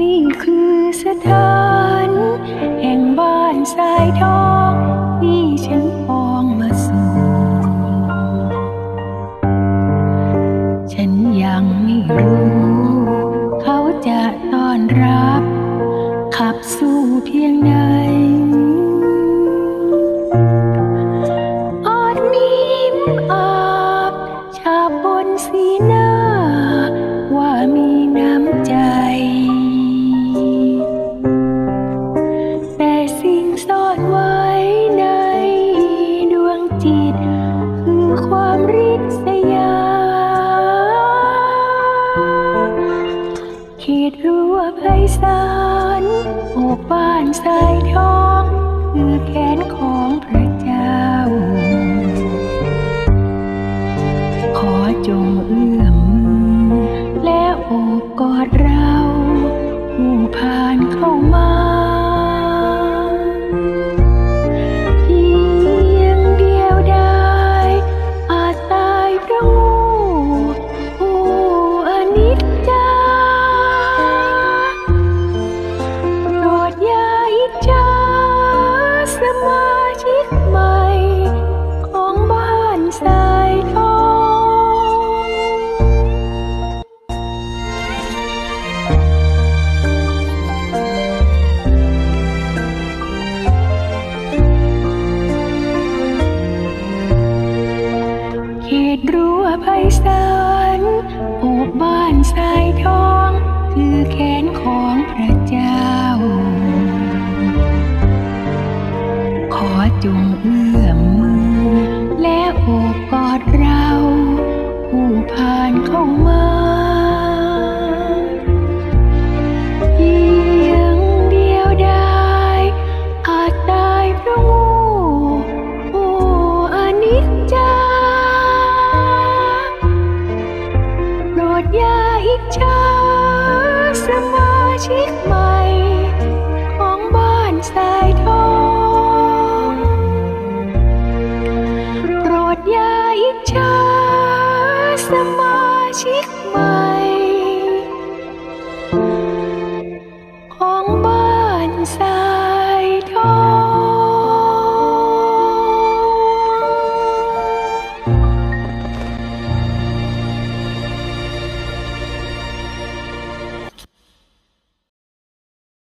นี่คือสถานแห่งบ้านสายทองที่ฉันพองมาสู่ ฉันยังไม่รู้ เขาจะต้อนรับ สู้เพียงใดอดมิมอาบชาบนสีหน้า ว่ามีน้ำใจ แต่สิ่งซ่อนไว้ในดวงจิต คือความริษยาคิดรู้ว่าไพศาล โอบบ้านสายทองคือแขนของพระเจ้า ขอจงเอื้อมและโอบกอดเราผู้ผ่านเข้ามา มาชิกใหม่ของบ้านสายทองเขตรั้วไพศาลโอบบ้านสายทอง คือแขนของพระเจ้า จงเอื้อมมือ และโอบกอดเรา ผู้ผ่านเข้ามาเพีงเดียวดายอาจตายเพราะผู้อนิจจาโปรดอย่าอิจฉาสมาชิกใหม่ Angel.